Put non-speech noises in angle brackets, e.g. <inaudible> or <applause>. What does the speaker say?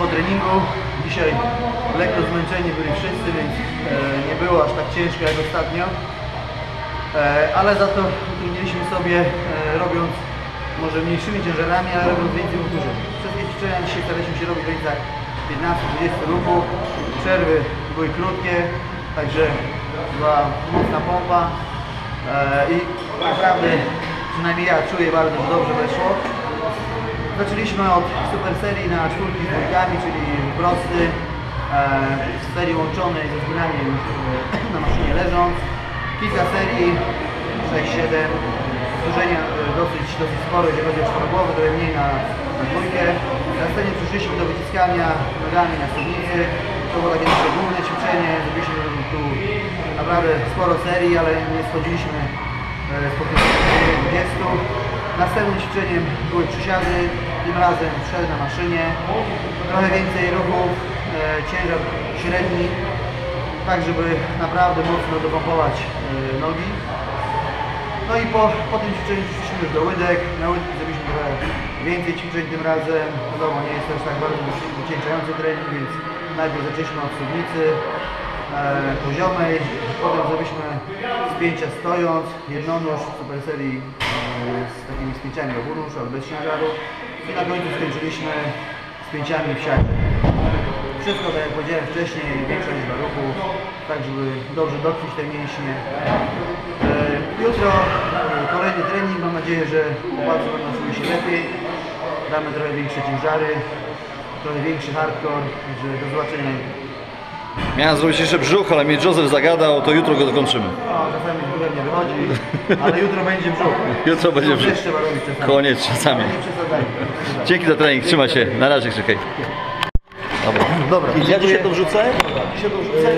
po treningu. Dzisiaj lekko zmęczeni byli wszyscy, więc e, nie było aż tak ciężko jak ostatnio. E, ale za to utrudniliśmy sobie e, robiąc może mniejszymi ciężarami, ale robiąc więcej powtórzeń. Wszystkie ćwiczenia dzisiaj staraliśmy się robić w granicach 15-20 ruchów. Przerwy były krótkie, także była mocna pompa i naprawdę przynajmniej ja czuję bardzo, że dobrze weszło. Zaczęliśmy od super serii na czwórki z dwójkami, czyli prosty, e, z serii łączonej ze zginaniem e, <clears throat> na maszynie leżąc. Kilka serii, 6-7, powtórzenia e, dosyć, dosyć spore, jeżeli chodzi o czworogłowy, trochę mniej na, na dwójkę. Następnie przeszliśmy do wyciskania nogami na studnicy. To było takie nasze główne ćwiczenie, zrobiliśmy tu naprawdę sporo serii, ale nie schodziliśmy z podniesienia 20. Następnym ćwiczeniem były przysiady, tym razem przed na maszynie. Trochę więcej ruchów, e, ciężar średni, tak żeby naprawdę mocno dopompować e, nogi. No i po, po tym ćwiczeniu przeszliśmy już do łydek. Na łydki zrobiliśmy trochę więcej ćwiczeń tym razem. Wiadomo, nie jest już tak bardzo wycieńczający trening, więc najpierw zaczęliśmy od suwnicy e, poziomej, potem zrobiliśmy spięcia stojąc, jednonóż super serii e, spięciami ale bez ciężaru i na końcu skończyliśmy spięciami w siadzie. Wszystko tak jak powiedziałem wcześniej, większa liczba ruchów, tak żeby dobrze dotknąć te mięśnie. E, Jutro e, kolejny trening, mam nadzieję, że chłopacy będą czuły się lepiej. Damy trochę większe ciężary, trochę większy hardcore, także do zobaczenia. Miałem zrobić jeszcze brzuch, ale mnie Józef zagadał, to jutro go dokończymy. No, czasami brzuchem nie wychodzi, ale jutro będzie brzuch. Jutro będzie brzuch. Czasami. Koniec czasami. Dzięki za trening, trzymaj się. Na razie, Krzykaj. Dobra. Dobra, ja dzisiaj to wrzucę? Dzisiaj to wrzucę.